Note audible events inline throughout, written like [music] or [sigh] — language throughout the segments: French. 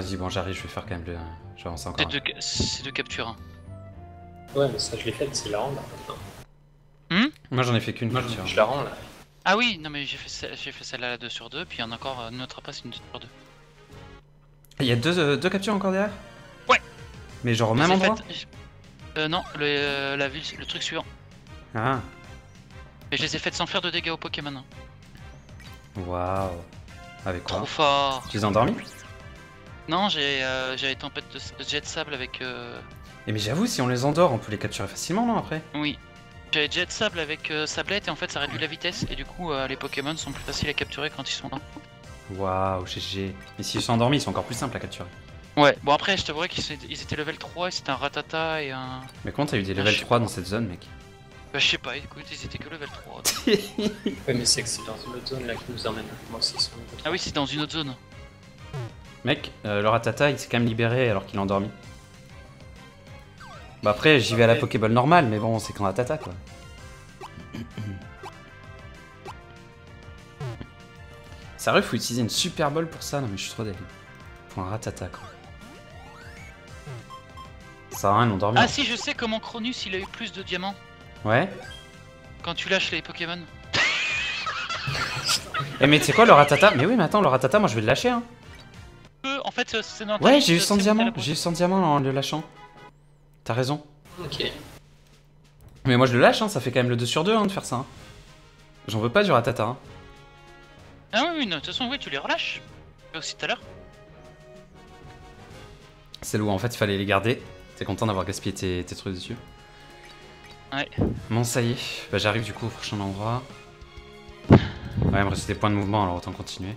vas-y, bon, j'arrive, je vais faire quand même le. Avancer encore. C'est deux, ca- c'est deux captures. hein. Ouais, mais ça, je l'ai fait, c'est la rend là maintenant. Moi, j'en ai fait qu'une capture. je la rends là. Ah oui, non mais j'ai fait, celle- j'ai fait celle-là 2 sur 2, puis il y en a encore euh, une autre après, c'est une 2 sur 2. Il y a deux, euh, deux captures encore derrière? Ouais. Mais genre au même endroit? Euh, non, le, euh, la ville, le truc suivant. Ah, Mais je les ai faites sans faire de dégâts au Pokémon. hein. waouh. Avec quoi? Trop fort. Tu les as endormis? Non, j'ai euh, j'avais tempête de jet de sable avec. Euh... Eh, mais j'avoue, si on les endort, on peut les capturer facilement, non, après? Oui. J'avais jet de sable avec euh, sablette et en fait ça réduit la vitesse et du coup euh, les Pokémon sont plus faciles à capturer quand ils sont là. Waouh, GG. Mais s'ils sont endormis, ils sont encore plus simples à capturer. Ouais, bon après je t'avouerais qu'ils étaient- level 3 et c'était un Ratata et un. Mais comment t'as eu des Ah, level je sais 3 dans cette zone, mec? Bah je sais pas, écoute, ils étaient que level 3. [laughs] Ouais, mais c'est que c'est dans une autre zone là qui nous emmène. Moi aussi, c'est une autre ah oui, c'est dans une autre zone. Mec, euh, le Ratata, il s'est quand même libéré alors qu'il est endormi. Bah après, j'y vais à la Pokéball normale, mais bon, c'est qu'en Ratata, quoi. Sérieux, faut utiliser une Super Ball pour ça Non mais je suis trop délire. Pour un Ratata, quoi. Ça à rien, ils l'ont dormi. Ah si, je sais comment Cronus il a eu plus de diamants Ouais quand tu lâches les Pokémon. Eh mais tu sais quoi, le Ratata Mais oui, mais attends, le Ratata, moi je vais le lâcher, hein. Ouais, j'ai eu c'est 100 monté à diamants, j'ai eu 100 diamants en le lâchant. T'as raison. Ok. Mais moi je le lâche, hein, ça fait quand même le 2 sur 2 hein, de faire ça. hein. J'en veux pas du Ratata. Hein. Ah oui, oui, non, de toute façon, oui, tu les relâches. Aussi tout à l'heure. C'est où en fait il fallait les garder. T'es content d'avoir gaspillé tes, tes trucs dessus Ouais. Bon, ça y est. Bah, j'arrive du coup au prochain endroit. [laughs] Ouais, il me reste des points de mouvement alors autant continuer.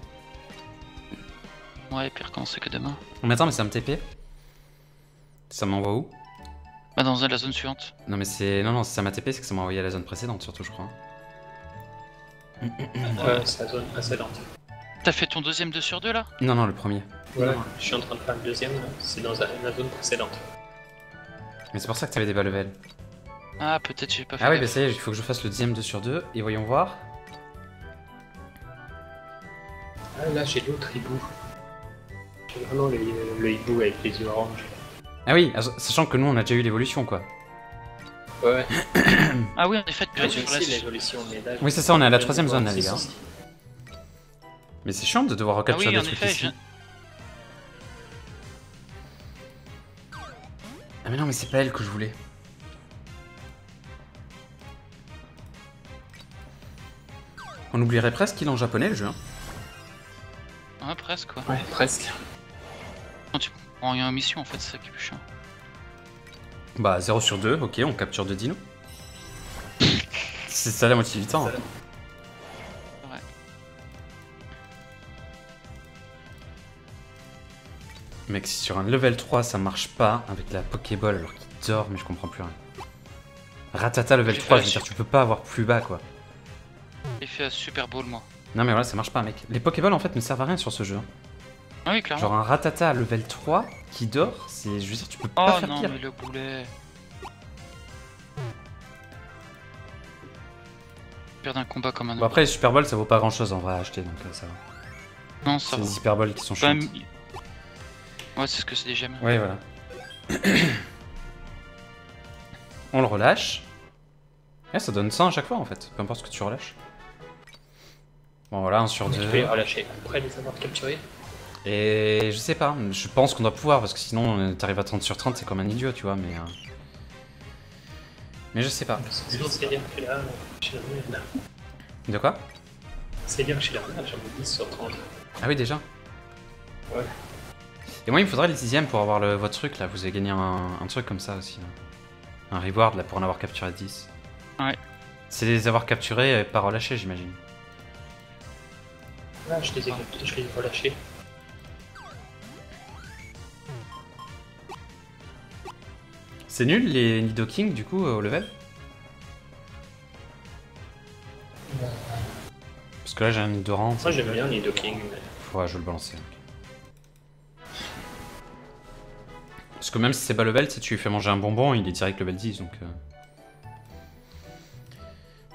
Ouais, pire quand c'est que demain. Mais attends, mais ça me TP Ça m'envoie où? Bah, dans la zone suivante. Non, mais c'est. Non, non, si ça m'a TP, c'est que ça m'a envoyé à la zone précédente surtout, je crois. Ouais, c'est la zone précédente. T'as fait ton deuxième 2 sur 2 là? Non, non, le premier. Voilà, je suis en train de faire le deuxième, là. c'est dans la zone précédente. Mais c'est pour ça que t'avais des bas level. Ah, peut-être j'ai pas fait. Ah oui, bah ça y est, il faut que je fasse le deuxième 2 sur 2. Et voyons voir. Ah, là, j'ai l'autre hibou. Vraiment le, le hibou avec les yeux orange. Ah oui, sachant que nous on a déjà eu l'évolution quoi. Ouais, ouais. [coughs] Ah oui, en effet, tu l'évolution. Oui, c'est ça, on est à la troisième zone là, les gars. Mais c'est chiant de devoir Ah recapturer oui, des trucs effet, ici. je... Ah mais non, mais c'est pas elle que je voulais. On oublierait presque qu'il est en japonais le jeu. Hein. Ouais, presque quoi. Ouais, presque. Bon, il y a une mission en fait, c'est ça qui est plus chiant. Bah 0 sur 2, ok, on capture deux dinos. [laughs] c'est ça la moitié du temps. hein. Ouais. Mec, si sur un level 3 ça marche pas avec la Pokéball alors qu'il dort, mais je comprends plus rien. Ratata level J'ai 3, fait je veux dire, tu peux pas avoir plus bas quoi. J'ai fait un Super Bowl moi. Non mais voilà, ça marche pas mec. Les Pokéballs en fait ne servent à rien sur ce jeu. hein. Ah oui, clairement. Genre un Ratata à level 3 qui dort, c'est. Je veux dire, tu peux oh pas faire non, pire. mais le boulet. Perdre un combat comme un Bon, après, les Super Balls ça vaut pas grand chose en vrai à acheter donc euh, ça va. Non, ça C'est va. des Hyper Balls qui sont chiantes. même... Ouais, c'est ce que c'est déjà. Ouais, voilà. [coughs] On le relâche. Eh, ça donne 100 à chaque fois en fait, peu importe ce que tu relâches. Bon voilà, 1 sur Tu peux les 2. relâcher après les avoir capturés. Et je sais pas, je pense qu'on doit pouvoir parce que sinon euh, t'arrives à 30 sur 30, c'est comme un idiot, tu vois, mais. euh, Mais je sais pas. C'est dire que là, chez la là. De quoi? C'est dire que chez la j'en ai 10 sur 30. Ah oui, déjà? Ouais. Et moi, il me faudrait le dixième pour avoir le, votre truc là. Vous avez gagné un, un truc comme ça aussi. là. Un reward là pour en avoir capturé 10. Ouais. C'est les avoir capturés et pas relâchés, j'imagine. Là, je les ai, je les ai relâchés. C'est nul les Nidoking du coup euh, au level Parce que là j'ai un Nidoran. Moi, j'aime bien les King, mais. Ouais, je vais le balancer. Parce que même si c'est pas level, si tu lui fais manger un bonbon, il est direct level 10 donc. euh.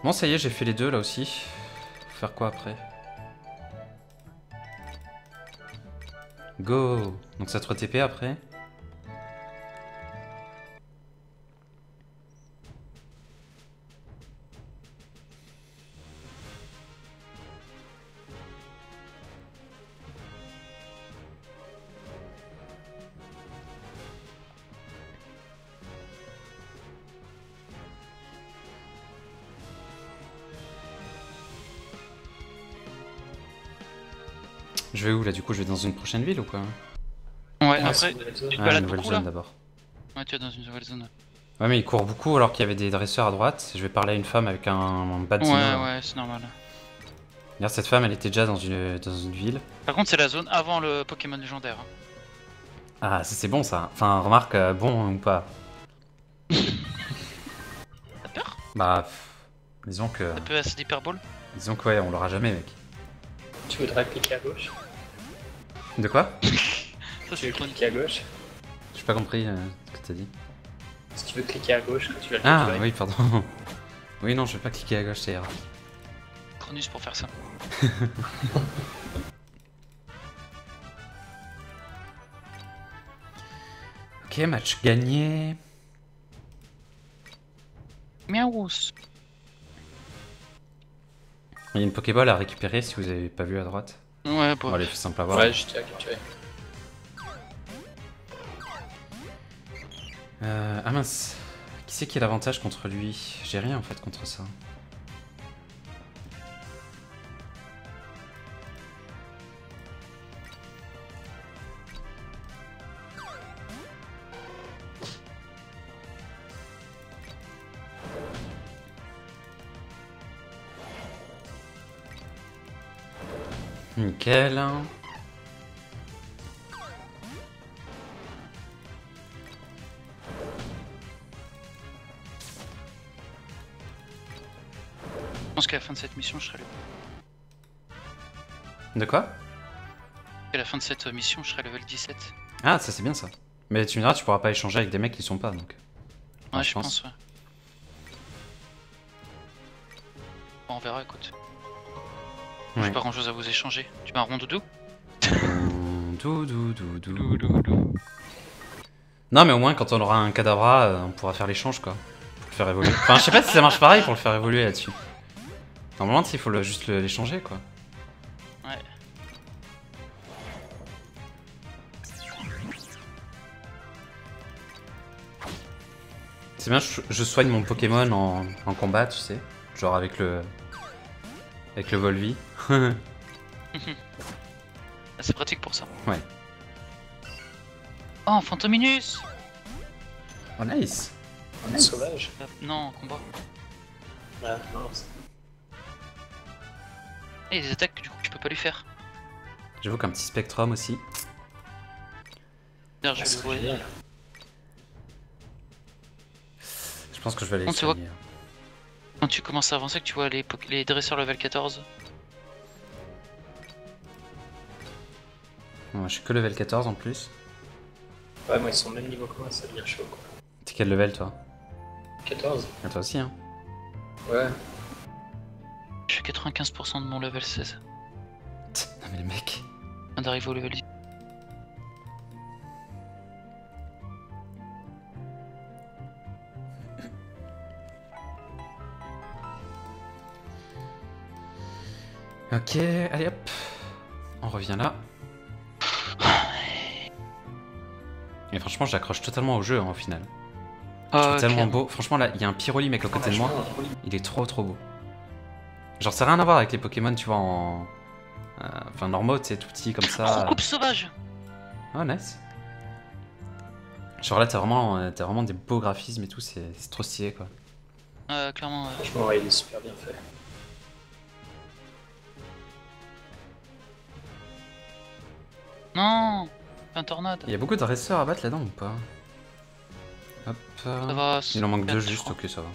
Bon, ça y est, j'ai fait les deux là aussi. Faut faire quoi après? Go Donc ça te re-TP après? Je vais où là du coup Je vais dans une prochaine ville ou quoi Ouais, Ouais, après, nouvelle zone. tu te Ah, balades nouvelle beaucoup là zone d'abord. Ouais, tu es dans une nouvelle zone. Ouais mais il court beaucoup alors qu'il y avait des dresseurs à droite. Je vais parler à une femme avec un, un bas de Ouais, là. ouais, c'est normal. Regarde, cette femme elle était déjà dans une, dans une ville. Par contre, c'est la zone avant le Pokémon légendaire. hein. Ah ça c'est bon ça. Enfin remarque euh, bon ou pas. [laughs] T'as peur? Bah pff, disons que T'as peur à cette Hyper Ball disons que ouais on l'aura jamais mec. Tu voudrais cliquer à gauche De quoi Tu veux cliquer à gauche J'ai pas compris euh, ce que t'as dit. Si tu veux cliquer à gauche quand tu vas le Ah oui pardon. [laughs] oui non je vais pas cliquer à gauche ça ira. Cronus pour faire ça. [laughs] Ok match gagné. Miaous Il y a une Pokéball à récupérer si vous avez pas vu à droite. Ouais, Bon bon. allez c'est simple à voir. Ouais, je t'ai capturé. Euh, ah mince. Qui c'est qui a l'avantage contre lui? J'ai rien en fait contre ça. Nickel. Je pense qu'à la fin de cette mission, je serai le... De quoi? À la fin de cette mission, je serai level 17. Ah ça c'est bien ça. Mais tu me diras tu pourras pas échanger avec des mecs qui sont pas donc. Ouais, je je pense. pense, ouais. Bon, on verra, écoute. Ouais. J'ai pas grand chose à vous échanger. Tu m'as un rondoudou Dou, dou, dou, dou. Non mais au moins quand on aura un cadavra, euh, on pourra faire l'échange quoi. Pour le faire évoluer. Enfin je sais pas si ça marche pareil pour le faire évoluer là-dessus. Normalement il faut le- juste l'échanger quoi. Ouais. C'est bien, je, je soigne mon Pokémon en, en combat, tu sais. Genre avec le. Avec le Volvi. Ah, C'est pratique pour ça. Ouais. Oh, Fantominus oh nice On est sauvage. Euh, Non, combat. Ah, non, c'est- Et Eh, des attaques que du coup tu peux pas lui faire. J'avoue qu'un petit Spectrum aussi. D'ailleurs, je ah, vais le. Je pense que je vais aller On se voit- soigner. Quand tu commences à avancer, que tu vois les, les dresseurs level 14. Bon, je suis que level 14 en plus. Ouais, moi ils sont au même niveau que moi, ça devient chaud quoi. T'es quel level toi? 14 Ah, Toi aussi hein. Ouais. Je suis 95% de mon level 16. Tch, Non mais les mecs. Je viens d'arriver au level 10. Ok, allez hop. On revient là. Et franchement, j'accroche totalement au jeu hein, au final. Oh, C'est tellement beau. Franchement, là, il y a un Pyroli mec à côté de moi. Il est trop trop beau. Genre, ça n'a rien à voir avec les Pokémon, tu vois, en. euh, Enfin, normaux, tu sais, tout petit comme ça. Recoupe sauvage Oh, nice. Genre là, t'as vraiment, euh, t'as vraiment des beaux graphismes et tout, c'est c'est trop stylé quoi. Euh, clairement, ouais. Franchement, ouais, il est super bien fait. Non Tornade Il y a beaucoup de dresseurs à battre là-dedans ou pas Hop. Ça va. Il en manque deux juste, ok, ça va.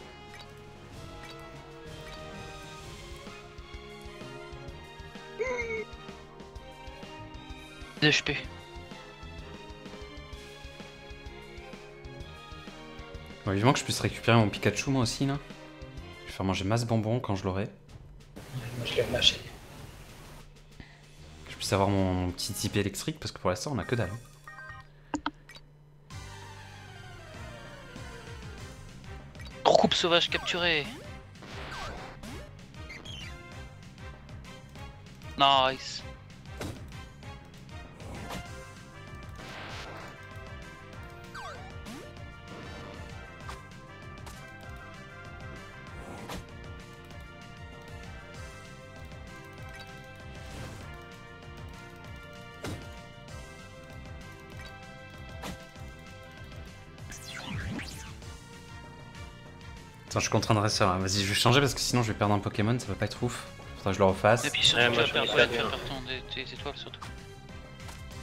HP. Bon, vivement que je puisse récupérer mon Pikachu moi aussi là. Je vais faire manger masse bonbons quand je l'aurai. Moi je l'ai relâché. Puisse avoir mon petit type électrique parce que pour l'instant on a que dalle. Troupe sauvage capturée. Nice. Attends, je suis contraint de rester là. Vas-y, je vais changer parce que sinon je vais perdre un Pokémon, ça va pas être ouf. Faudra que je le refasse. Et puis surtout, Ouais, tu moi, vas perdre, pas ouais, tes, étoiles surtout.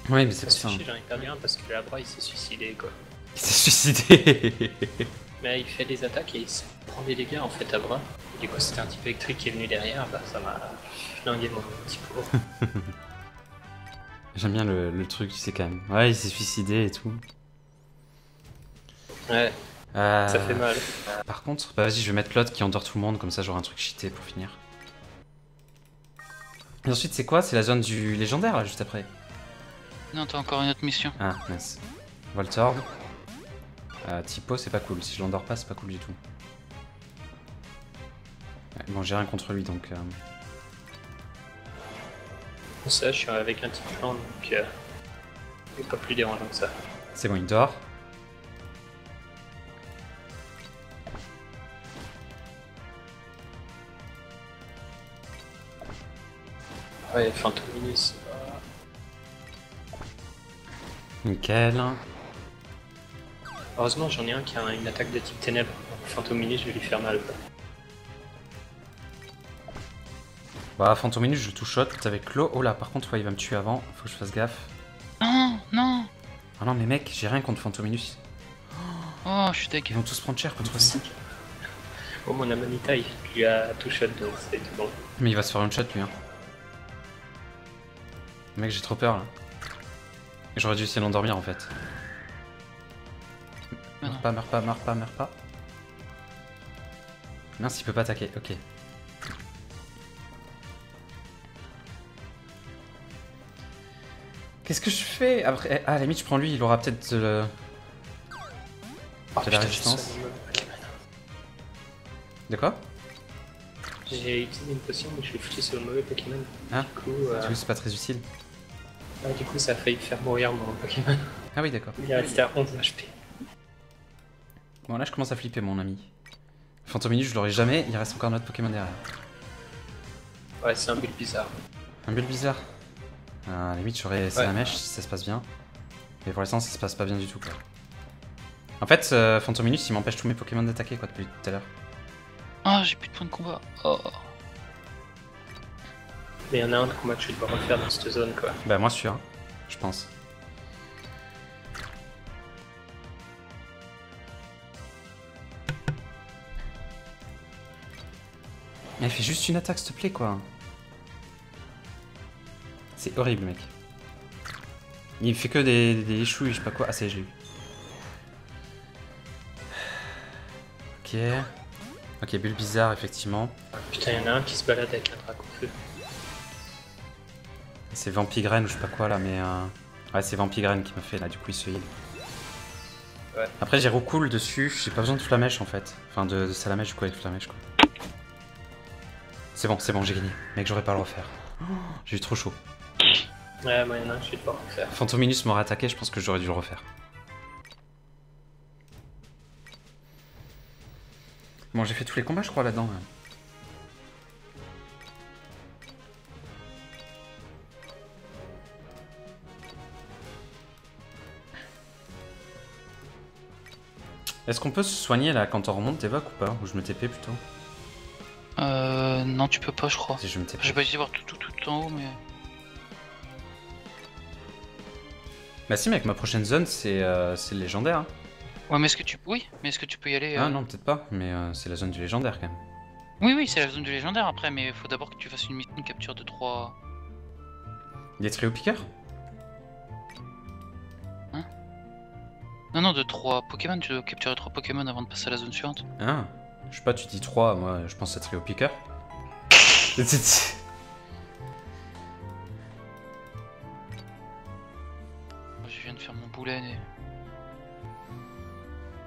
Oui, mais c'est Ça pour ça. suffit, j'en ai perdu un parce que il s'est suicidé quoi. Il s'est suicidé. Mais [laughs] il fait des attaques et il se prend des dégâts en fait Abra. Du coup c'était un type électrique qui est venu derrière, bah ça m'a flingué mon petit pauvre. [laughs] J'aime bien le, le truc, tu sais quand même. Ouais, il s'est suicidé et tout. Ouais, Euh, ça fait mal. Par contre, bah vas-y, je vais mettre l'autre qui endort tout le monde, comme ça j'aurai un truc cheaté pour finir. Et ensuite, c'est quoi? C'est la zone du légendaire, là, juste après Non, t'as encore une autre mission. Ah, nice. Voltorb. Euh, Typo, c'est pas cool. Si je l'endors pas, c'est pas cool du tout. Ouais, bon, j'ai rien contre lui, donc... euh, ça je suis avec un type plan donc euh, c'est pas plus dérangeant que ça. C'est bon, il dort. Ouais, Fantominus. c'est pas- Nickel. Heureusement j'en ai un qui a une attaque de type ténèbres. Donc Fantominus je vais lui faire mal. Bah, Fantominus, je le touche avec l'eau. Oh là, par contre, ouais, il va me tuer avant. Faut que je fasse gaffe. Non, non. Ah non, mais mec, j'ai rien contre Fantominus. Oh, je suis Ils deg. vont tous prendre cher contre lui. Oh mon Amanita il lui a tout shot donc c'est tout bon. Mais il va se faire une shot, lui. Hein. Mec, j'ai trop peur là. J'aurais dû essayer d'endormir en fait. Mais Meurs pas, meurs pas, meurs pas, meurs pas. Mince, il peut pas attaquer, ok. Qu'est-ce que je fais après Ah, à la limite, je prends lui, il aura peut-être. euh, Oh, De la résistance. De quoi J'ai utilisé une potion mais je l'ai foutu sur le mauvais Pokémon. Ah. Du coup, euh, Du coup, c'est pas très utile. Ah, du coup ça a failli faire mourir mon Pokémon. Ah oui, d'accord. Il est resté à 11 HP. Bon, là, je commence à flipper, mon ami. Fantominus, je l'aurai jamais, il reste encore notre Pokémon derrière. Ouais, c'est un build bizarre. Un bulle bizarre. Ah, à la limite, j'aurais essayé Ouais. la mèche si ça se passe bien. Mais pour l'instant, ça se passe pas bien du tout. Quoi. En fait, euh, Fantominus, il m'empêche tous mes Pokémon d'attaquer quoi depuis tout à l'heure. Ah, j'ai plus de points de combat. Oh. Mais il y en a un de combat que je vais devoir refaire dans cette zone quoi. Bah, moi, sûr, hein, je pense. Mais fais juste une attaque, s'il te plaît, quoi. C'est horrible, mec. Il fait que des, des échoues et je sais pas quoi. Ah, ça y est, je l'ai eu. Ok. Ok, bulle bizarre, effectivement. Putain, il y en a un qui se balade avec au feu. C'est Vampigraine ou je sais pas quoi là, mais. Euh... Ouais, c'est Vampigraine qui m'a fait là, du coup il se heal. Ouais. Après, j'ai recool dessus, j'ai pas besoin de flamèche en fait. Enfin, de, de salamèche du coup avec flamèche quoi. C'est bon, c'est bon, j'ai gagné. Mec, j'aurais pas à le refaire. J'ai eu trop chaud. Ouais, moi il y en a un que je vais devoir refaire. Fantominus m'aurait attaqué, je pense que j'aurais dû le refaire. Bon, j'ai fait tous les combats, je crois, là-dedans. là. Est-ce qu'on peut se soigner là quand on remonte, t'évoques ou pas Ou je me TP plutôt Euh, non, tu peux pas, je crois. Si je me TP. J'ai pas essayé de voir tout, tout, tout en haut, mais. Bah si mec, ma prochaine zone c'est euh, légendaire. hein. Ouais, mais est-ce que tu. Oui, mais est-ce que tu peux y aller euh, Ah non, peut-être pas, mais euh, c'est la zone du légendaire quand même. Oui, oui, c'est la zone du légendaire après, mais faut d'abord que tu fasses une mission de capture de 3. Des trio piqueurs Non, non, de 3 Pokémon, tu dois capturer 3 Pokémon avant de passer à la zone suivante. Hein je sais pas, tu dis 3, moi je pense à Trio Picker. je viens de faire mon boulet et...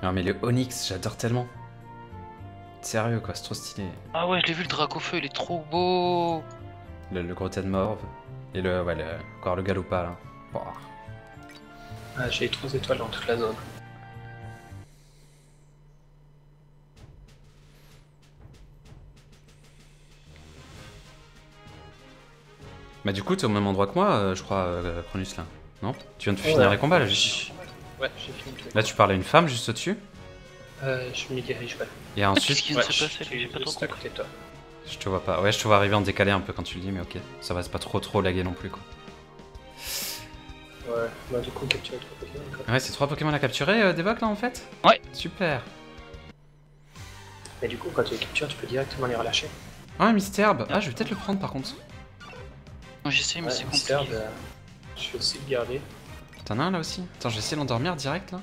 Non mais le Onyx, j'adore tellement. Sérieux quoi, c'est trop stylé. Ah ouais, je l'ai vu le drac au feu, il est trop beau. Le, le gros morve et le ouais le encore le Galopa Hein. Oh. Ah, j'ai 3 étoiles dans toute la zone. Bah du coup, t'es au même endroit que moi, euh, je crois, euh, Cronus là. Non Tu viens de Ouais. finir les combats là juste Ouais, j'ai fini. Là tu parles à une femme juste au-dessus. Euh, je m'y dirige, ouais. Et Qu'est-ce ensuite, qui Ouais, suis J'ai pas trop juste à compris. côté de toi. je te vois pas. Ouais, je te vois arriver en décalé un peu quand tu le dis, mais ok. Ça va, c'est pas trop trop lagué non plus quoi. Ouais, bah du coup, capturer trois Pokémon quoi. Ouais, c'est trois Pokémon à capturer, euh, Devok là en fait Ouais. Super. Mais du coup, quand tu les captures, tu peux directement les relâcher. Ah, Mystère, ah, je vais peut-être le prendre par contre. Moi j'essaie, mais Ouais, c'est compliqué. bah, je vais aussi le garder. T'en as un là aussi Attends, je vais essayer de l'endormir direct là.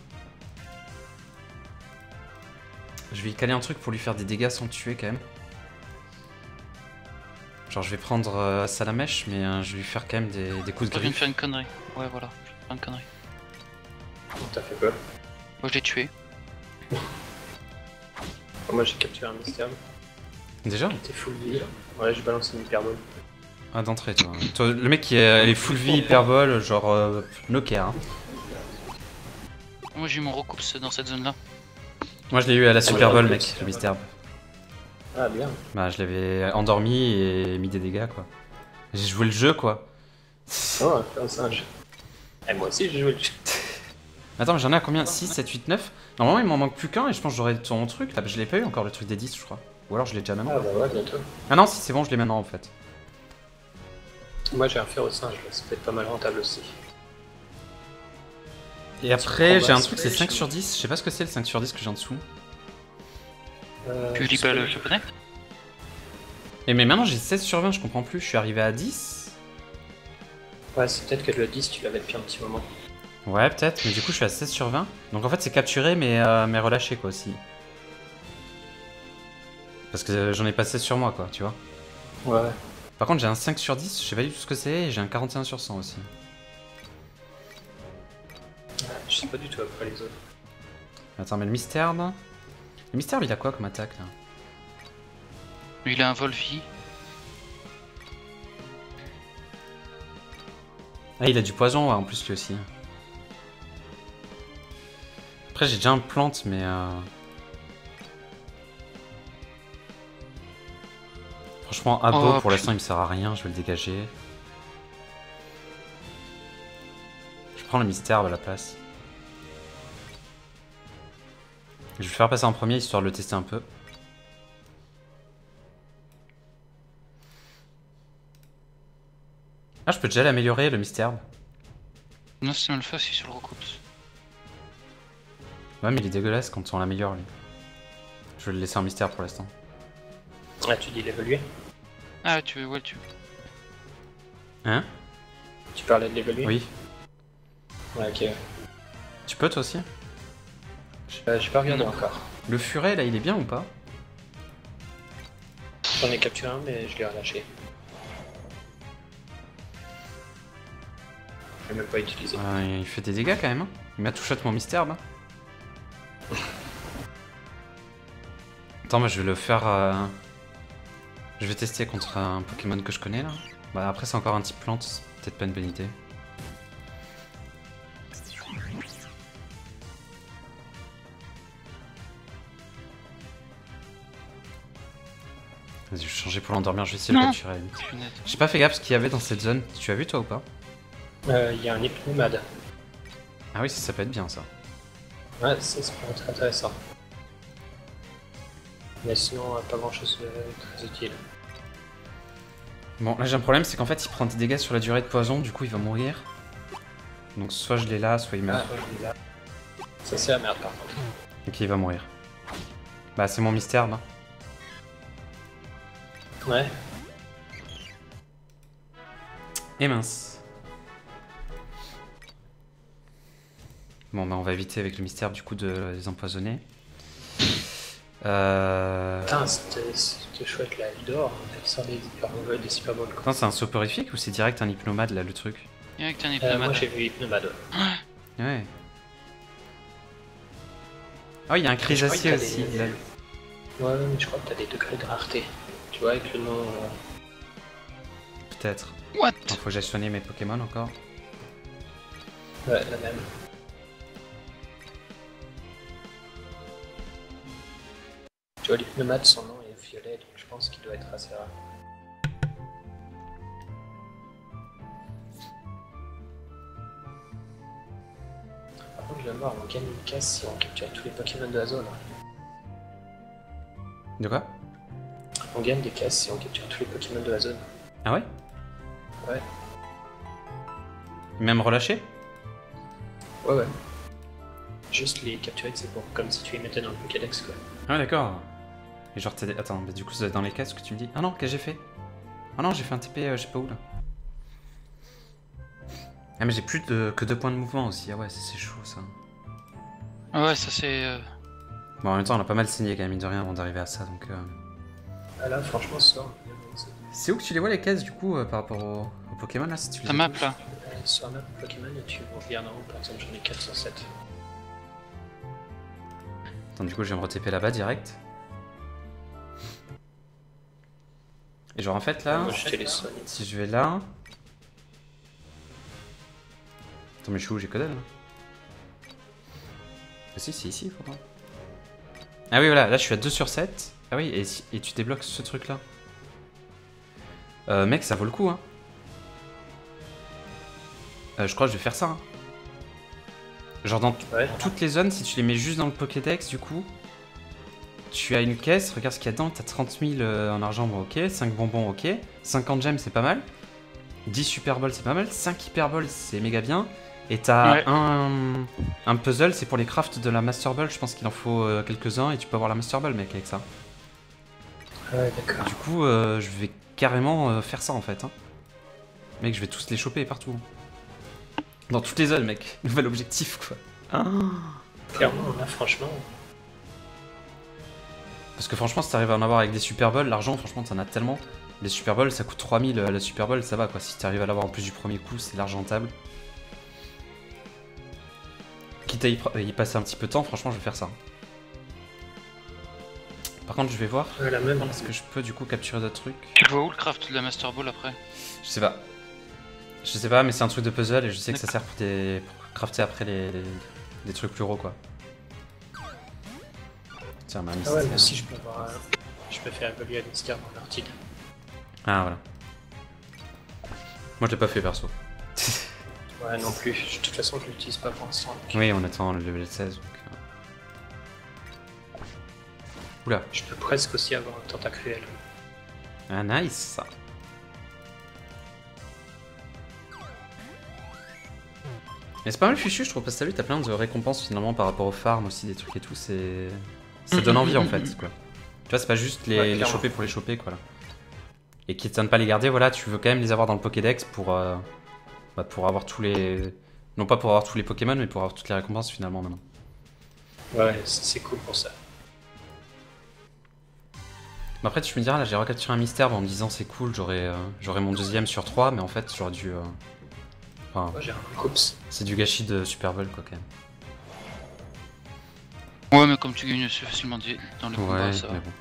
Je vais y caler un truc pour lui faire des dégâts sans le tuer quand même. Genre, je vais prendre euh, Salamèche, mais euh, je vais lui faire quand même des, des coups de Je viens de griffe. faire une connerie. Ouais, voilà, je de faire une connerie. T'as fait quoi? Moi je l'ai tué. Moi, j'ai capturé un Mister. Déjà? T'es full vie. Ouais, j'ai balancé une hyperbole. Ah, d'entrée, toi. Toi, Le mec qui est, full vie, hyperbole, genre euh, no care. hein. Moi j'ai eu mon recoups dans cette zone là. Moi, je l'ai eu à la Super Bowl, mec, le Mystère. Ah, bien. Bah, je l'avais endormi et mis des dégâts, quoi. J'ai joué le jeu, quoi. Oh, un singe. Et moi aussi, j'ai joué le jeu. [laughs] Attends, mais j'en ai à combien? 6, 7, 8, 9 Normalement, il m'en manque plus qu'un et je pense que j'aurai ton truc. Là, je l'ai pas eu encore, le truc des 10, je crois. Ou alors je l'ai déjà maintenant. Ah, bah ouais, bientôt. Ah non, si c'est bon, je l'ai maintenant en fait. Moi, j'ai un fer au singe, là. ça peut être pas mal rentable aussi. Et après, j'ai un truc, c'est switch, 5 sur 10. Je sais pas ce que c'est le 5 sur 10 que j'ai en dessous. Euh, Tu lis je pas sais le japonais Et mais maintenant, j'ai 16 sur 20, je comprends plus. Je suis arrivé à 10 Ouais, c'est peut-être que le 10, tu l'avais depuis un petit moment. Ouais, peut-être, mais du coup, je suis à 16 sur 20. Donc en fait, c'est capturé, mais, euh, mais relâché quoi aussi. Parce que euh, j'en ai pas 16 sur moi, quoi, tu vois. Ouais, ouais. Par contre, j'ai un 5 sur 10, je sais pas du tout ce que c'est, et j'ai un 41 sur 100 aussi. Je sais pas du tout après les autres. Attends, mais le mystère, là Le mystère, il a quoi comme attaque là Lui il a un Volvi. Ah, il a du poison, ouais, en plus, lui aussi. Après, j'ai déjà un plante, mais. Euh... Franchement, Abo, Oh, pour l'instant, il me sert à rien, je vais le dégager. Je prends le mystère à la place. Je vais le faire passer en premier, histoire de le tester un peu. Ah, je peux déjà l'améliorer, le mystère. Non, c'est mal fait aussi sur le recoups. Ouais, mais il est dégueulasse quand on l'améliore, lui. Je vais le laisser en mystère pour l'instant. Ah, tu dis l'évoluer Ah, tu veux, ouais, tu Hein? Tu parlais de l'évoluer Oui. Ouais, ok. Tu peux, toi aussi? Euh, j'ai pas regardé encore. Le furet, là, il est bien ou pas? J'en ai capturé un, mais je l'ai relâché. Je l'ai même pas utilisé. Euh, Il fait des dégâts quand même. hein. Il m'a touché mon mystère, là. [laughs] Attends, moi, je vais le faire... euh, Je vais tester contre un Pokémon que je connais, là. Bah, après, c'est encore un type plante, c'est peut-être pas une bonne idée. Vas-y, je vais changer pour l'endormir, je vais essayer de le capturer à la limite. J'ai pas fait gaffe ce qu'il y avait dans cette zone. Tu as vu toi ou pas? Euh, Il y a un hypnomade. Ah oui, ça, ça peut être bien ça. Ouais, ça, ça peut être intéressant. Mais sinon, euh, pas grand chose de très utile. Bon, là j'ai un problème, c'est qu'en fait il prend des dégâts sur la durée de poison, du coup il va mourir. Donc soit je l'ai là, soit il meurt. Ah, Ça, c'est la merde par contre. Ok, il va mourir. Bah c'est mon mystère là. Ouais, Et mince. Bon bah on va éviter avec le mystère du coup de les empoisonner. Euh... putain, c'était chouette là, il dort, il sort des des super quoi. C'est un soporifique ou c'est direct un hypnomade là le truc t'as un Euh, hypnomade. moi j'ai vu hypnomade. ouais. Ouais. Ah oui, il y a un t'as aussi. des-. Ouais, mais je crois que t'as des degrés de rareté. Tu vois, avec le nom. euh, Peut-être. What? Il faut que j'aille soigner mes Pokémon encore. Ouais, la même. Tu vois, l'hypnomate, son nom est violet, donc je pense qu'il doit être assez rare. Par contre, de voir, on gagne une caisse si on capture tous les Pokémon de la zone. De quoi? On gagne des caisses si on capture tous les Pokémon de la zone. Ah ouais? Ouais. Même relâché? Ouais, ouais. Juste les capturer, c'est pour comme si tu les mettais dans le Pokédex, quoi. Ah ouais, d'accord. Et genre, t'es... Attends, mais du coup, c'est dans les caisses que tu me dis Ah non, qu'est-ce que j'ai fait? Ah non, j'ai fait un TP, euh, je sais pas où là. Ah, mais j'ai plus de... que deux points de mouvement aussi. Ah ouais, c'est c'est chaud ça. Ah Ouais, ça c'est. euh, Bon, en même temps, on a pas mal saigné quand même, mine de rien, avant d'arriver à ça donc. euh. Ah là, franchement, lancer. C'est où que tu les vois les caisses du coup euh, par rapport au, au Pokémon là si tu les map là. Euh, Sur la map Pokémon, tu regardes en haut, par exemple, j'en ai 4 sur 7. Attends, du coup, je vais me re-TP là-bas direct. Et genre, en fait, là, Moi, je te les soigne. si je vais là. Attends, mais je suis où? J'ai que dalle. là. Ah, si, c'est ici, faut voir. Ah oui, voilà, là je suis à 2 sur 7. Ah oui, et, et tu débloques ce truc là. Euh, mec, ça vaut le coup, hein. Euh, je crois que je vais faire ça. hein. Genre dans Ouais. toutes les zones, si tu les mets juste dans le Pokédex, du coup, tu as une caisse, regarde ce qu'il y a dedans, t'as 30 000 euh, en argent, bon ok, 5 bonbons, ok, 50 gemmes, c'est pas mal, 10 Super Balls, c'est pas mal, 5 Hyper Balls, c'est méga bien, et t'as Ouais. un, un puzzle, c'est pour les crafts de la Master Ball, je pense qu'il en faut euh, quelques-uns, et tu peux avoir la Master Ball, mec, avec ça. Ouais, d'accord. Du coup, euh, je vais carrément euh, faire ça, en fait. Hein. Mec, je vais tous les choper partout. Dans toutes les zones, mec. [laughs] Nouvel objectif, quoi. Ah. Clairement, là, franchement, Parce que franchement, si t'arrives à en avoir avec des Super Balls, l'argent, franchement, t'en as tellement. Les Super Balls, ça coûte 3000 euh, la Super Ball, ça va quoi. Si t'arrives à l'avoir en plus du premier coup, c'est l'argentable. Quitte à y, passer un petit peu de temps, franchement, je vais faire ça. Par contre, je vais voir. ouais, la même. Est-ce que je peux du coup capturer d'autres trucs Tu vois où le craft de la Master Ball après? Je sais pas. Je sais pas, mais c'est un truc de puzzle et je sais que ça sert pour, des... pour crafter après les... les- des trucs plus gros quoi. Tiens, ma Ah ouais, mais aussi, je peux avoir. un- Je peux faire évoluer mystère dans l'artide. Ah voilà. Moi je l'ai pas fait perso. Ouais, non plus. De toute façon, je l'utilise pas pour l'instant. donc oui, on attend le level 16. Oula. Je peux presque aussi avoir un tentacruel. Ah nice ça. Mais c'est pas mal fichu je trouve parce que t'as plein de récompenses finalement par rapport aux farms aussi des trucs et tout c'est ça donne envie en fait quoi. Tu vois c'est pas juste les, Ouais, les clairement. choper pour les choper quoi là. Et quitte à ne pas les garder voilà tu veux quand même les avoir dans le Pokédex pour euh, bah, pour avoir tous les non pas pour avoir tous les Pokémon mais pour avoir toutes les récompenses finalement maintenant. Ouais, c'est cool pour ça. Mais après tu me diras là j'ai recapturé un mystère en me disant c'est cool j'aurais euh, j'aurais mon deuxième sur 3 mais en fait j'aurais dû euh, enfin, c'est du gâchis de Super Bowl quoi quand même. Ouais, mais comme tu gagnes facilement dans le combat, Ouais, ça va. mais bon.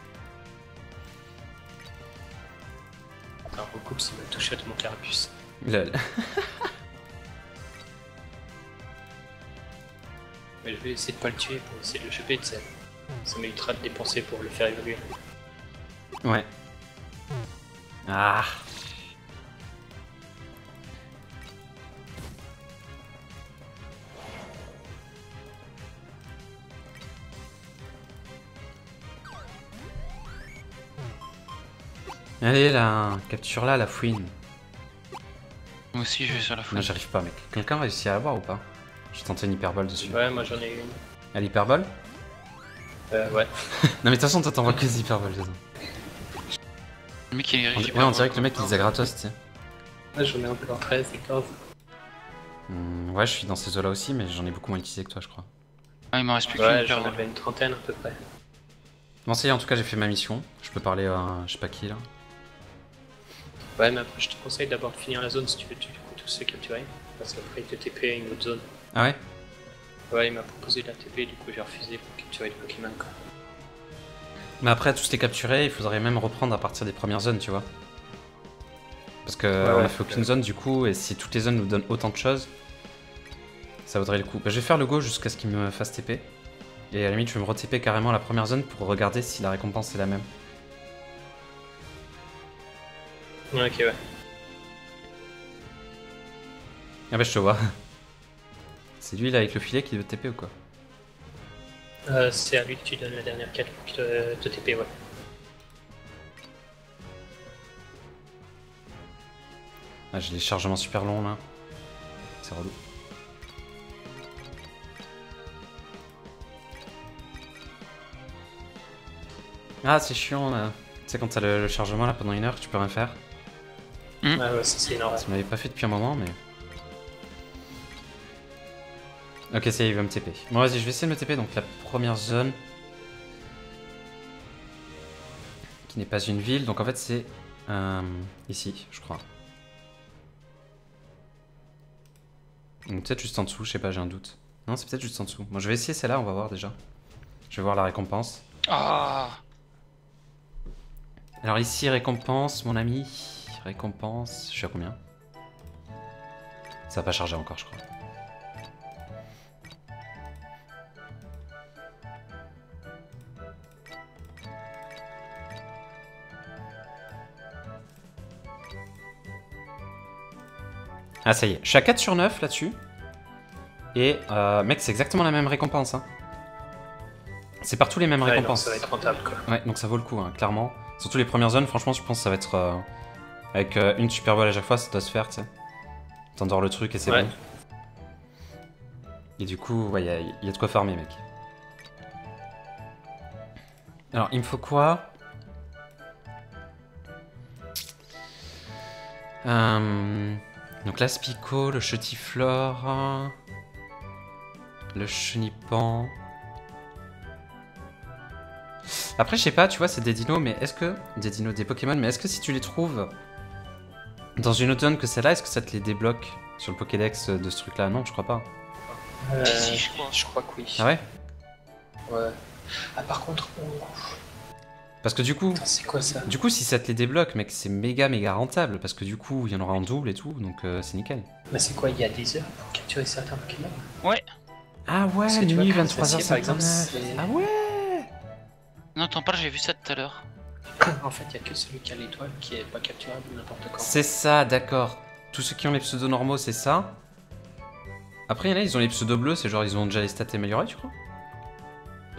Un recoups, il m'a touché à mon carapuce. Lol. [laughs] Mais je vais essayer de pas le tuer pour essayer de le choper, tu sais. Ça m'évitera de dépenser pour le faire évoluer. Ouais. Ah. Allez là, capture là la fouine. Moi aussi, je vais sur la Non, fouine. j'arrive pas, mec. Quelqu'un va réussir à l'avoir ou pas? J'ai tenté une hyperbole dessus. Ouais, moi j'en ai une. À l'hyperbole? Euh, ouais. [laughs] Non, mais de toute façon, toi t'envoies que des hyperboles, Jason. Le mec, il est ouais, on dirait que le mec il les a gratos, tu sais. Moi j'en ai encore 13 et 15. Hmm, ouais, je suis dans ces eaux là aussi, mais j'en ai beaucoup moins utilisé que toi, je crois. Ah, il m'en reste plus qu'une Ouais, j'en avais une trentaine à peu près. Bon, ça y est, en tout cas, j'ai fait ma mission. Je peux parler à je sais pas qui là. Ouais, mais après je te conseille d'abord de finir la zone si tu veux tuer du coup tous ceux capturés. Parce qu'après ils te TP à une autre zone. Ah ouais? Ouais, il m'a proposé de la TP, du coup j'ai refusé pour capturer le Pokémon. Quoi. Mais après, tous les capturer, il faudrait même reprendre à partir des premières zones, tu vois. Parce que Ouais, on a fait aucune zone du coup, et si toutes les zones nous donnent autant de choses, ça vaudrait le coup. Bah, je vais faire le go jusqu'à ce qu'il me fasse TP. Et à la limite, je vais me re-TP carrément la première zone pour regarder si la récompense est la même. Ok, ouais. Ah bah, je te vois. [laughs] C'est lui là avec le filet qui veut TP ou quoi? Euh, c'est à lui que tu donnes la dernière quête pour qu'il te, te TP, ouais. Ah, j'ai des chargements super longs là. C'est relou. Ah, c'est chiant là. Tu sais, quand t'as le, le chargement là pendant une heure, tu peux rien faire. Hmm. Ouais, ouais, c'est énorme. Ça m'avait pas fait depuis un moment, mais. Ok, ça y est, il va me TP. Bon, vas-y, je vais essayer de me TP. Donc, la première zone. Qui n'est pas une ville. Donc, en fait, c'est. euh, ici, je crois. Donc, peut-être juste en dessous, je sais pas, j'ai un doute. Non, c'est peut-être juste en dessous. Bon, je vais essayer celle-là, on va voir déjà. Je vais voir la récompense. Ah Alors, ici, récompense, mon ami. Récompense. Je suis à combien? Ça va pas charger encore, je crois. Ah ça y est, je suis à 4 sur 9 là-dessus. Et euh, mec, c'est exactement la même récompense. Hein. C'est partout les mêmes Ouais, récompenses. ça va être rentable, quoi. Ouais, donc ça vaut le coup, hein, clairement. Surtout les premières zones, franchement, je pense que ça va être. euh, avec euh, une super voile à chaque fois, ça doit se faire, tu sais. T'endors le truc et c'est Ouais. bon. Et du coup, ouais, il y, a- y a de quoi farmer, mec. Alors, il me faut quoi? Euh, Donc, l'aspico, le chetiflore, le chenipan. Après, je sais pas, tu vois, c'est des dinos, mais est-ce que. Des dinos, des Pokémon, mais est-ce que si tu les trouves dans une autre zone que celle-là, est-ce que ça te les débloque sur le Pokédex de ce truc-là? Non, je crois pas. Euh, Si, je crois. Je crois que oui. Ah ouais? Ouais. Ah, par contre, oh, Parce que du coup. putain, c'est quoi ça Du coup, si ça te les débloque, mec, c'est méga méga rentable parce que du coup, il y en aura en double et tout, donc euh, c'est nickel. Mais c'est quoi Il y a des heures pour capturer certains Pokémon Ah ouais, Parce que tu exemple, 23h59. c'est- Ah ouais Non, t'en parles, j'ai vu ça tout à l'heure. [coughs] En fait, il y a que celui qui a l'étoile qui est pas capturable n'importe quand. C'est ça, d'accord. Tous ceux qui ont les pseudos normaux, c'est ça. Après, il y en a, ils ont les pseudos bleus, c'est genre ils ont déjà les stats améliorés, tu crois?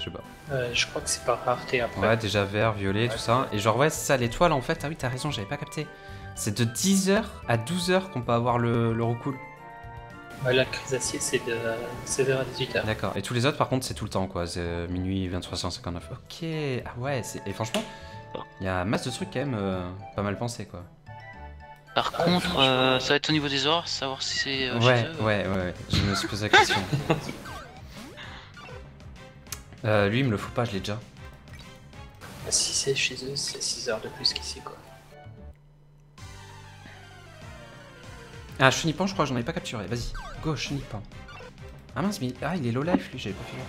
Je sais pas. Euh, je crois que c'est par rareté après. Ouais, déjà vert, violet, tout ça. Et genre, ouais, c'est ça, l'étoile en fait. Ah oui, t'as raison, j'avais pas capté. C'est de 10h à 12h qu'on peut avoir le, le recool. Ouais, là, le Chrysacier, c'est de 16h à 18h. D'accord. Et tous les autres, par contre, c'est tout le temps, quoi. C'est euh, minuit 23h59. Ok. Ah ouais, et franchement, il y a masse de trucs quand même euh, pas mal pensé, quoi. Par Ah, contre, euh, ça va être au niveau des horaires, savoir si c'est euh, ouais, ouais, ouais. Je me suis posé la question. [laughs] Euh, lui, il me le fout pas, je l'ai déjà. Si c'est chez eux, c'est 6h de plus qu'ici, quoi. Ah, Chenipan, je crois que j'en avais pas capturé. Vas-y, go, Chenipan. Ah mince, mais ah, il est low life, lui, j'avais pas fait gaffe.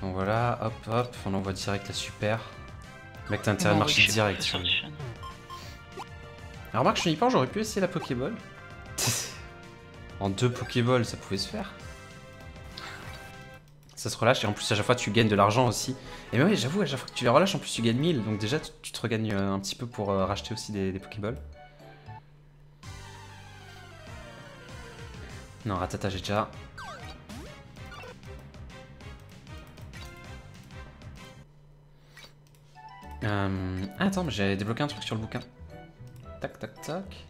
Bon, voilà, hop, hop, on envoie direct la super. Mec, t'as intérêt de marcher oui, direct pas, sur lui. Alors, remarque, Chenipan, j'aurais pu essayer la Pokéball. [laughs] en deux Pokéballs, ça pouvait se faire. Se relâche et en plus, à chaque fois, tu gagnes de l'argent aussi. Et mais oui, j'avoue, à chaque fois que tu les relâches, en plus, tu gagnes 1000. Donc, déjà, tu, te regagnes euh, un petit peu pour euh, racheter aussi des, des Pokéballs. Non, Ratata, j'ai déjà. Euh... Ah, attends, mais j'ai débloqué un truc sur le bouquin. Tac, tac, tac.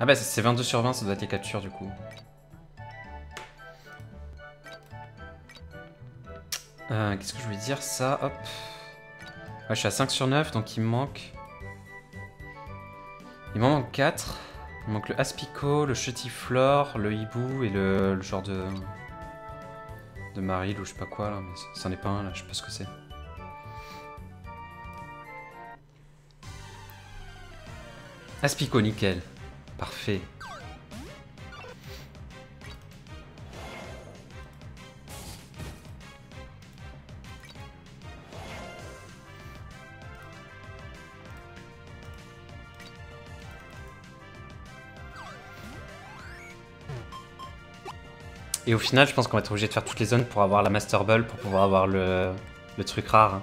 Ah bah, c'est 22 sur 20, ça doit être les captures du coup. Euh, Qu'est-ce que je voulais dire Ça, hop. Ouais, je suis à 5 sur 9, donc il me manque. Il m'en manque 4. Il manque le Aspico, le Chetiflore, le Hibou et le, genre de. de Maril ou je sais pas quoi là, mais ça- c'en est pas un là, je sais pas ce que c'est. Aspico, nickel. Parfait. Et au final, je pense qu'on va être obligé de faire toutes les zones pour avoir la Master Ball, pour pouvoir avoir le, le truc rare.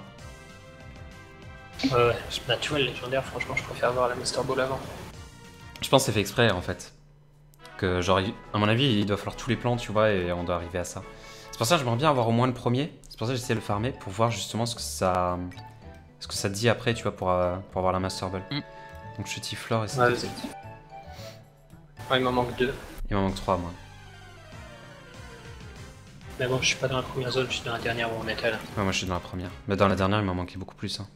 Ouais, ouais. Bah, tu vois, le légendaire, franchement, je préfère avoir la Master Ball avant. Je pense que c'est fait exprès en fait. Que genre, à mon avis, il doit falloir tous les plans, tu vois, et on doit arriver à ça. C'est pour ça que j'aimerais bien avoir au moins le premier. C'est pour ça que j'essaie de le farmer pour voir justement ce que ça, ce que ça dit après, tu vois, pour, euh, pour avoir la Master Ball. Mm. Donc Chutiflore et c'est Ouais, il m'en manque deux. Il m'en manque 3 moi. Mais bon, je suis pas dans la première zone, je suis dans la dernière où on était là. Ouais, moi je suis dans la première. Mais dans la dernière, il m'en manquait beaucoup plus. hein.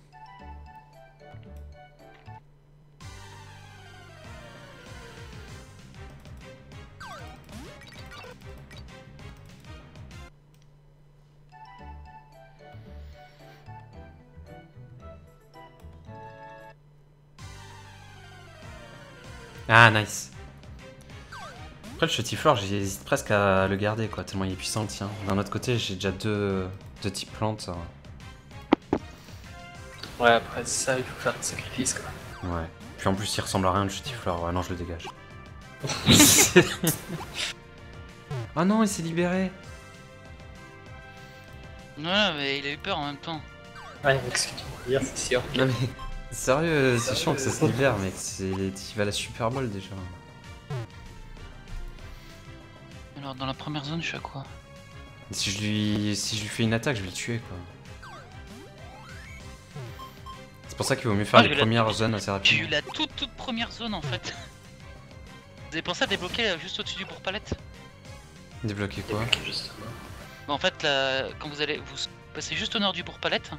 Ah, nice. Après, le Chutiflore, j'hésite presque à le garder, quoi, tellement il est puissant le tien. D'un autre côté, j'ai déjà deux, deux types plantes. hein. Ouais, après ça, il faut faire des sacrifices quoi. Ouais. Puis en plus, il ressemble à rien le Chutiflore. Ouais, non, je le dégage. [laughs] Ah non, il s'est libéré. Ouais, mais il a eu peur en même temps. Ouais, dire, c'est sûr. Non mais sérieux, c'est chiant que ça se libère, mec. C'est tu vas à la Super Bowl déjà. Alors, dans la première zone, je suis à quoi Si je lui, si je lui fais une attaque, je vais le tuer quoi. C'est pour ça qu'il vaut mieux faire Ah, les la- premières zones assez J'ai eu rapidement. la toute toute première zone en fait. Vous avez pensé à débloquer euh, juste au-dessus du bourg-palette Débloquer quoi juste. Bah, En fait, là, quand vous allez, vous passez juste au nord du bourg-palette,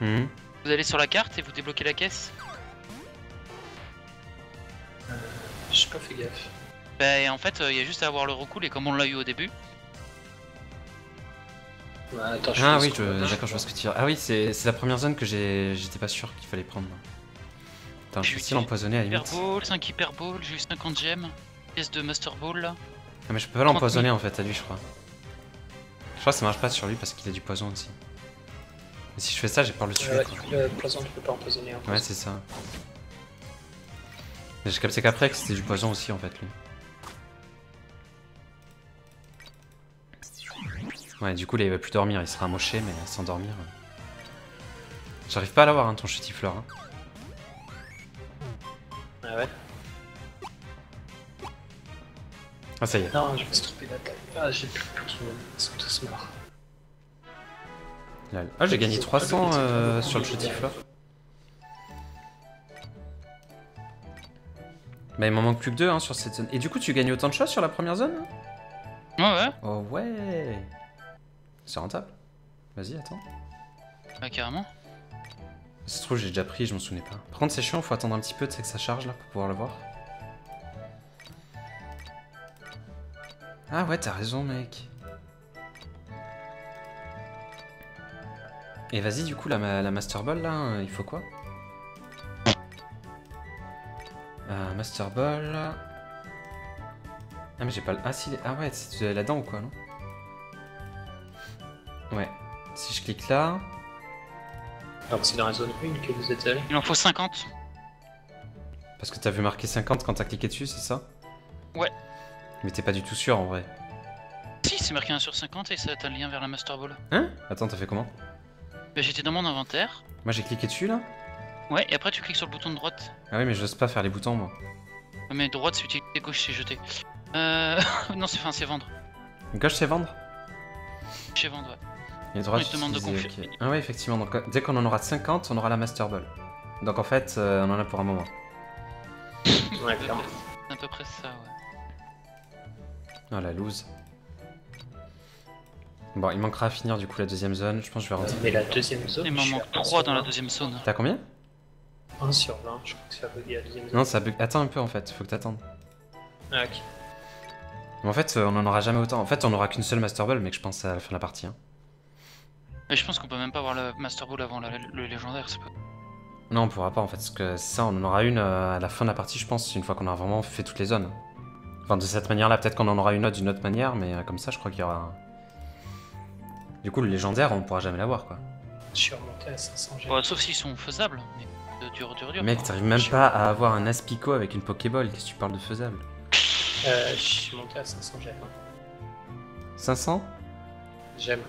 Mhm. vous allez sur la carte et vous débloquez la caisse. J'ai pas fait gaffe. Bah, et en fait, il y a juste à avoir le recoul et comme on l'a eu au début. Ouais, attends, je Ah oui, d'accord, je vois ce que tu veux. Ah oui, c'est la première zone que j'ai, j'étais pas sûr qu'il fallait prendre. Putain, je J'ai suis eu style empoisonné à la Hyper limite. Ball, 5 Hyper Ball, j'ai eu 50 gemmes. Pièce de Master Ball là. Ah mais je peux pas l'empoisonner en fait à lui je crois. Je crois que ça marche pas sur lui parce qu'il a du poison aussi. Mais si je fais ça j'ai peur de le tuer Ouais, quoi. le poison, tu peux pas empoisonner en Ouais c'est ça. Mais j'ai capté qu'après que c'était du poison aussi en fait lui. Ouais du coup là il va plus dormir, il sera amoché mais sans dormir. euh. J'arrive pas à l'avoir hein, ton chutiflore. Hein. Ah ouais Ah ça y est. Non, je me suis trompé d'attaque. Ah, j'ai plus de Pokémon, ils sont tous morts. Là, Ah j'ai gagné 300 euh, sur le chutiflore. Bah il m'en manque plus que deux hein, sur cette zone. Et du coup tu gagnes autant de choses sur la première zone hein? Ouais, ouais, Oh ouais C'est rentable. Vas-y, attends. bah, carrément. Ça se trouve, j'ai déjà pris, je m'en souvenais pas. Par contre, c'est chiant, faut attendre un petit peu, tu sais que ça charge là pour pouvoir le voir. Ah ouais, t'as raison, mec. Et vas-y, du coup, la, la Master Ball là, hein, il faut quoi? Euh, Master Ball. Ah, mais j'ai pas le. Ah, si, ah ouais, c'est là-dedans ou quoi, non? Ouais. Si je clique là. Donc c'est dans la zone 1 que vous êtes allé Il en faut 50. Parce que t'as vu marquer 50 quand t'as cliqué dessus, c'est ça? Ouais. Mais t'es pas du tout sûr en vrai. Si, c'est marqué 1 sur 50 et ça t'as le lien vers la Master Ball. Hein? Attends, t'as fait comment? Bah, j'étais dans mon inventaire. Moi j'ai cliqué dessus là? Ouais, et après tu cliques sur le bouton de droite. Ah oui, mais j'ose pas faire les boutons moi. Mais droite c'est utiliser, gauche c'est jeter. Euh. [laughs] non, c'est enfin, c'est vendre. Gauche c'est vendre? Chez vendre, ouais. Il te demande de utiliser, confier. ok. Ah ouais, effectivement, donc euh, dès qu'on en aura 50, on aura la Master Ball. Donc en fait, euh, on en a pour un moment. [laughs] Ouais, clairement. C'est à peu près ça, ouais. Ah la loose. Bon, il manquera à finir du coup la deuxième zone, je pense que je vais rentrer. Mais la deuxième zone. Il m'en manque à 1 3 sur dans la 20. deuxième zone. T'as combien? 1 sur 20, je crois que ça a bugué la deuxième zone. Non, ça bug. Attends un peu en fait, faut que t'attendes. Ah, ok. Mais en fait, euh, on en aura jamais autant. En fait, on aura qu'une seule Master Ball, mais que je pense à la fin de la partie. hein. Mais je pense qu'on peut même pas avoir le Master Ball avant la- le légendaire, c'est pas. Non, on pourra pas en fait, parce que ça, on en aura une euh, à la fin de la partie, je pense, une fois qu'on aura vraiment fait toutes les zones. Enfin, de cette manière-là, peut-être qu'on en aura une autre d'une autre manière, mais euh, comme ça, je crois qu'il y aura. Du coup, le légendaire, on pourra jamais l'avoir, quoi. Je suis remonté à 500 gemmes. Ouais, sauf s'ils sont faisables. Mais de dur, dur, dur. Mec, t'arrives même pas à avoir un Aspico avec une Pokéball, qu'est-ce que tu parles de faisable? Euh, je suis monté à 500 gemmes. hein. 500 J'aime.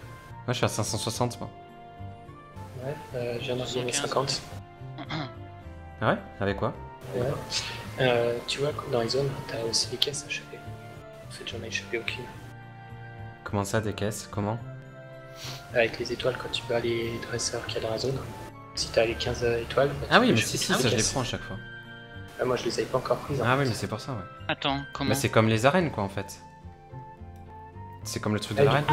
Moi je suis à 560 moi. Ouais, euh, je viens d'en gagner 115. 50. Ah ouais? Avec quoi? Ouais. Euh, tu vois, dans les zones, t'as aussi des caisses à choper. En fait, j'en ai échappé aucune. Comment ça des caisses? Comment? Avec les étoiles, quand tu bats les dresseurs qu'il y a dans la zone, si t'as les 15 étoiles. bah, Ah oui mais si si ça je les prends à chaque fois. Ah, moi, je les avais pas encore prises. en Ah fait. oui mais c'est pour ça ouais. Attends, comment Bah c'est comme les arènes quoi en fait. C'est comme le truc Ah, de du l'arène.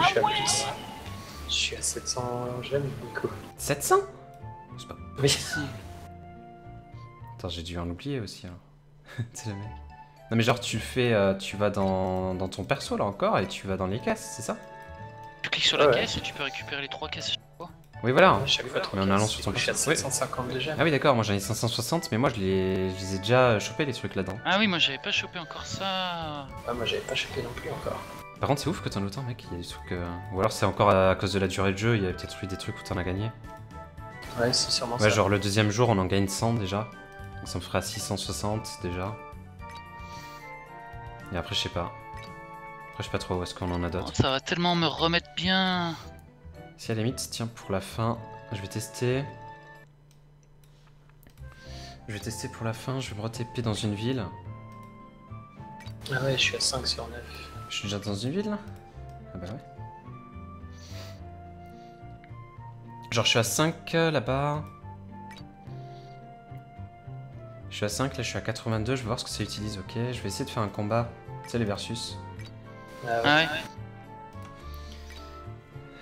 Je suis à 700 gemmes, du coup. 700 C'est pas... Oui. Attends j'ai dû en oublier aussi alors. [laughs] C'est jamais. Non mais genre tu fais... euh, tu vas dans, dans ton perso là encore et tu vas dans les caisses c'est ça? Tu cliques sur la Ouais, caisse et tu peux récupérer les trois caisses à chaque fois. Oui voilà. Chaque fois, Mais en allant sur ton coup, Je suis à perso. Oui. 750 de gemmes. Ah oui d'accord moi j'en ai 560 mais moi je les, je les ai déjà chopés les trucs là-dedans. Ah oui, moi j'avais pas chopé encore ça. Ah, moi, j'avais pas chopé non plus encore. Par contre c'est ouf que t'en as autant mec, il y a des trucs... euh, Ou alors c'est encore à cause de la durée de jeu, il y a peut-être eu des trucs où t'en as gagné. Ouais, c'est sûrement Ouais ça. genre le deuxième jour on en gagne 100 déjà. Donc ça me fera 660 déjà. Et après je sais pas. Après je sais pas trop où est-ce qu'on en a Oh, d'autres. ça va tellement me remettre bien. Si à la limite, tiens pour la fin, je vais tester. Je vais tester pour la fin, je vais me re-TP dans une ville. Ah ouais, je suis à 5 sur 9. Je suis déjà dans une ville là Ah bah ouais. Genre je suis à 5 euh, là-bas. Je suis à 5, là je suis à 82, je vais voir ce que ça utilise, ok. Je vais essayer de faire un combat, tu sais les versus. Ah ouais. Ah ouais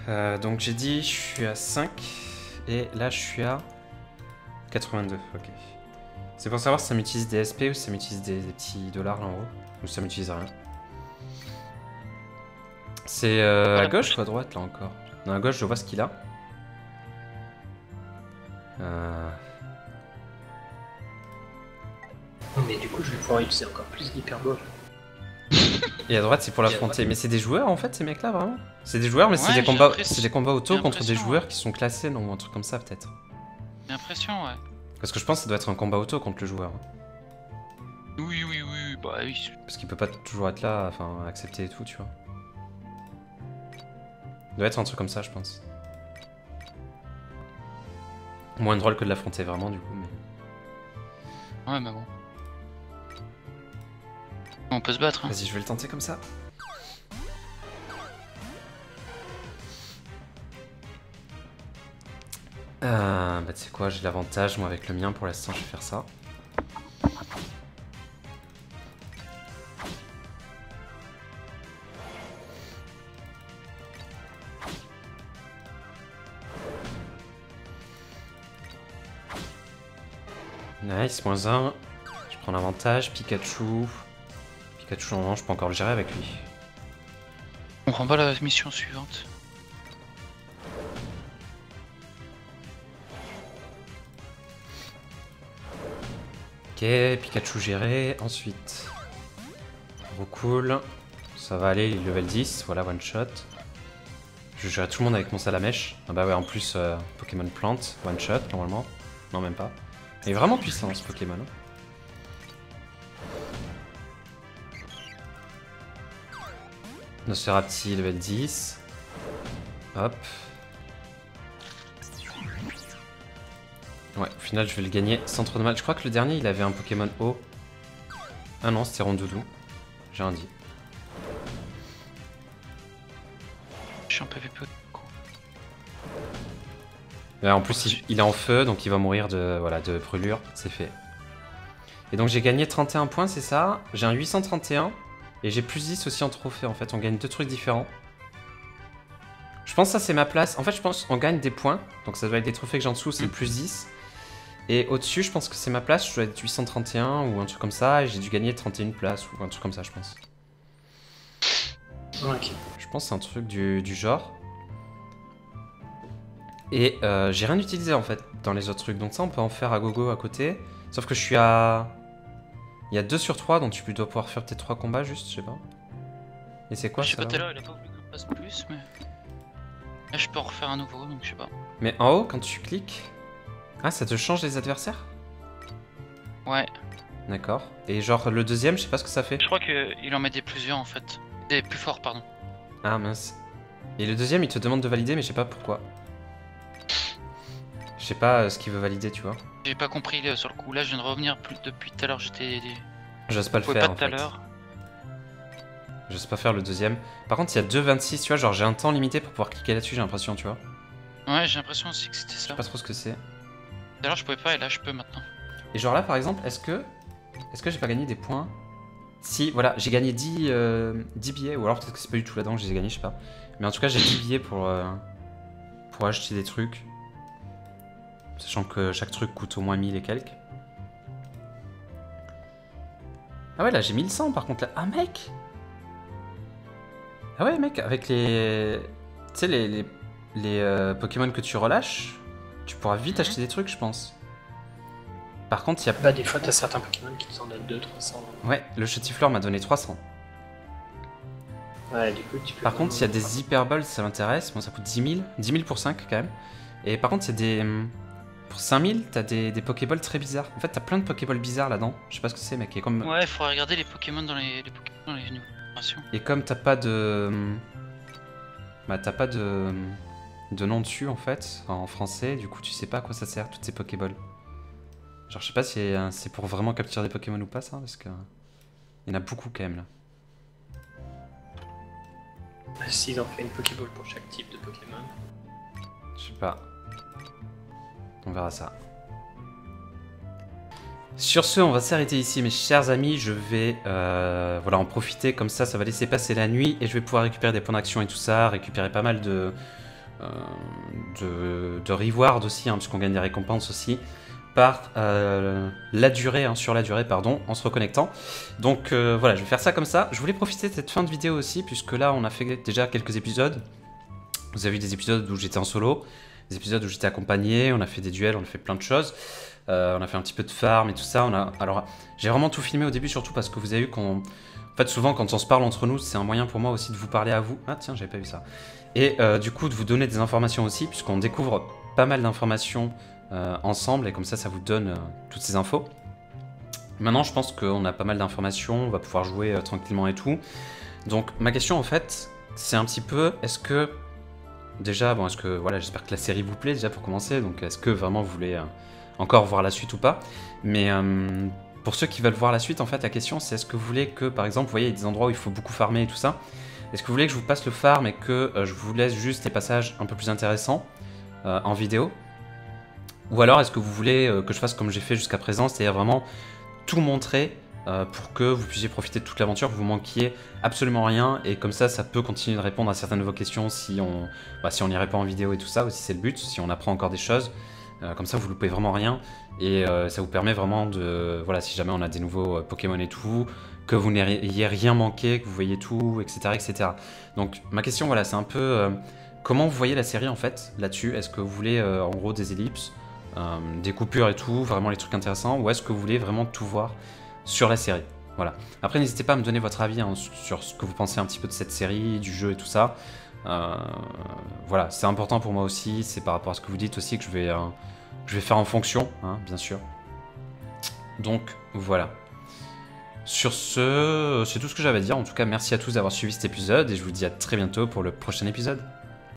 Euh, donc j'ai dit je suis à 5 et là je suis à 82, ok. C'est pour savoir si ça m'utilise des SP ou si ça m'utilise des, des petits dollars là en haut, ou si ça m'utilise rien. C'est euh, à gauche ou à droite là encore? Non à gauche je vois ce qu'il a. Euh, Mais du coup, je vais pouvoir utiliser encore plus d'hyperbole. [laughs] Et à droite c'est pour l'affronter. Mais c'est des joueurs en fait ces mecs là vraiment? C'est des joueurs mais c'est Ouais, des combats, des combats auto contre des joueurs qui sont classés non ou un truc comme ça peut-être. J'ai l'impression, ouais. Parce que je pense que ça doit être un combat auto contre le joueur. Oui, oui, oui, bah oui. Parce qu'il peut pas toujours être là, enfin accepter et tout, tu vois. Il doit être un truc comme ça, je pense. Moins drôle que de l'affronter vraiment, du coup. Mais... Ouais, mais bon. On peut se battre, hein. Vas-y, je vais le tenter comme ça. Euh, bah tu sais quoi, j'ai l'avantage, moi avec le mien pour l'instant, je vais faire ça. Nice, moins 1. Je prends l'avantage, Pikachu. Pikachu, non, je peux encore le gérer avec lui. On comprend pas la mission suivante. Ok, Pikachu géré. Ensuite, cool. Ça va aller, il est level 10. Voilà, one shot. Je gère tout le monde avec mon salamèche. Ah bah ouais, en plus, euh, Pokémon plante, one shot normalement. Non, même pas. Il est vraiment puissant ce Pokémon. hein. Nosferapti level 10. Hop. Ouais, au final, je vais le gagner sans trop de mal. Je crois que le dernier, il avait un Pokémon haut. Ah non, c'était Rondoudou. J'ai un dit. Je suis un PVP. Ouais, en plus, il, est en feu, donc il va mourir de, voilà, de brûlure. C'est fait. Et donc, j'ai gagné 31 points, c'est ça. J'ai un 831. Et j'ai plus 10 aussi en trophée, en fait. On gagne deux trucs différents. Je pense que ça, c'est ma place. En fait, je pense qu'on gagne des points. Donc, ça doit être des trophées que j'ai en dessous, c'est le plus 10. Et au-dessus, je pense que c'est ma place. Je dois être 831 ou un truc comme ça. Et j'ai dû gagner 31 places ou un truc comme ça, je pense. Ok. Je pense que c'est un truc du, du genre. Et euh, j'ai rien utilisé en fait dans les autres trucs. Donc ça, on peut en faire à gogo à côté. Sauf que je suis à. Il y a 2 sur 3, donc tu dois pouvoir faire tes 3 combats juste, je sais pas. Et c'est quoi je sais ça pas, là tout à l'heure, il a pas voulu que je fasse plus, mais. Là, je peux en refaire un nouveau, donc je sais pas. Mais en haut, quand tu cliques. Ah, ça te change les adversaires? Ouais, D'accord. Et genre le deuxième, je sais pas ce que ça fait. je crois qu'il en met des plusieurs en fait. Des plus forts, pardon. Ah mince. Et le deuxième, il te demande de valider, mais je sais pas pourquoi. Je sais pas euh, ce qu'il veut valider, tu vois. J'ai pas compris euh, sur le coup. Là, je viens de revenir plus depuis tout à l'heure. J'étais. J'ose pas le Je faire pas tout à l'heure. J'ose pas faire le deuxième. Par contre, il y a 2,26, tu vois, genre j'ai un temps limité pour pouvoir cliquer là-dessus, j'ai l'impression, tu vois. Ouais, j'ai l'impression aussi que c'était Je ça. sais pas trop ce que c'est. L'heure, je pouvais pas et là, je peux maintenant. Et genre là, par exemple, est-ce que. Est-ce que j'ai pas gagné des points? Si, voilà, j'ai gagné 10, euh, 10 billets, ou alors peut-être que c'est pas du tout là-dedans que je les ai gagnés, je sais pas. Mais en tout cas, j'ai 10 billets pour. euh, pour acheter des trucs. Sachant que chaque truc coûte au moins 1000 et quelques. Ah ouais, là j'ai 1100 par contre là. Ah mec Ah ouais, mec, avec les. Tu sais, les, les, les, euh, Pokémon que tu relâches, tu pourras vite Mhm. acheter des trucs, je pense. Par contre, il y a Bah, des fois, t'as certains Pokémon qui t'en donnent 2, 300. Ouais, le Chotifleur m'a donné 300. Ouais, du coup, tu peux. Par contre, il y a des Hyperballs, ça m'intéresse. Bon, ça coûte 10 000. 10 000 pour 5 quand même. Et par contre, il y a des. Pour 5000, t'as des, des Pokéballs très bizarres. En fait, t'as plein de Pokéballs bizarres là-dedans. Je sais pas ce que c'est, mec. Et comme, Ouais, il faudrait regarder les Pokémon dans les, les Pokémon dans les nouvelles générations. et comme t'as pas de. hum, Bah, t'as pas de. hum, de nom dessus en fait, en français. Du coup, tu sais pas à quoi ça sert, toutes ces Pokéballs. Genre, je sais pas si c'est pour vraiment capturer des Pokémon ou pas, ça. Parce que. Il y en a beaucoup quand même là. S'ils ont fait une Pokéball pour chaque type de Pokémon. Je sais pas. On verra ça. Sur ce, on va s'arrêter ici, mes chers amis. Je vais euh, voilà, en profiter comme ça, ça va laisser passer la nuit et je vais pouvoir récupérer des points d'action et tout ça, récupérer pas mal de, euh, de, de reward aussi, hein, puisqu'on gagne des récompenses aussi par euh, la durée, hein, sur la durée, pardon, en se reconnectant. Donc voilà, je vais faire ça comme ça. Je voulais profiter de cette fin de vidéo aussi, puisque là, on a fait déjà quelques épisodes. Vous avez vu des épisodes où j'étais en solo, des épisodes où j'étais accompagné, on a fait des duels, on a fait plein de choses. Euh, on a fait un petit peu de farm et tout ça. Alors, j'ai vraiment tout filmé au début, surtout parce que vous avez vu qu'on. En fait, souvent, quand on se parle entre nous, c'est un moyen pour moi aussi de vous parler à vous. Ah, tiens, j'avais pas vu ça. Et euh, du coup, de vous donner des informations aussi, puisqu'on découvre pas mal d'informations euh, ensemble, et comme ça, ça vous donne toutes ces infos. Maintenant, je pense qu'on a pas mal d'informations, on va pouvoir jouer tranquillement et tout. Donc, ma question, en fait, c'est un petit peu est-ce que. Déjà, bon, est-ce que. Voilà, j'espère que la série vous plaît déjà pour commencer. Donc, est-ce que vraiment vous voulez. euh, encore voir la suite ou pas? Mais euh, pour ceux qui veulent voir la suite, en fait, la question c'est est-ce que vous voulez que, par exemple, vous voyez, il y a des endroits où il faut beaucoup farmer et tout ça? Est-ce que vous voulez que je vous passe le farm et que euh, je vous laisse juste les passages un peu plus intéressants en vidéo? Ou alors est-ce que vous voulez que je fasse comme j'ai fait jusqu'à présent, c'est-à-dire vraiment tout montrer euh, pour que vous puissiez profiter de toute l'aventure, que vous manquiez absolument rien et comme ça, ça peut continuer de répondre à certaines de vos questions si on, bah, si on n'y répond en vidéo et tout ça, aussi c'est le but, si on apprend encore des choses. Euh, comme ça, vous loupez vraiment rien et euh, ça vous permet vraiment de, voilà, si jamais on a des nouveaux Pokémon et tout, que vous n'ayez rien manqué, que vous voyez tout, etc., etc. Donc ma question, voilà, c'est un peu comment vous voyez la série en fait là-dessus? Est-ce que vous voulez en gros des ellipses, des coupures et tout, vraiment les trucs intéressants, ou est-ce que vous voulez vraiment tout voir? Sur la série Voilà. Après, n'hésitez pas à me donner votre avis hein, sur ce que vous pensez un petit peu de cette série, du jeu et tout ça. Euh, voilà, c'est important pour moi aussi. C'est par rapport à ce que vous dites aussi que je vais, euh, faire en fonction, hein, bien sûr. Donc voilà. Sur ce, c'est tout ce que j'avais à dire. En tout cas, merci à tous d'avoir suivi cet épisode et je vous dis à très bientôt pour le prochain épisode.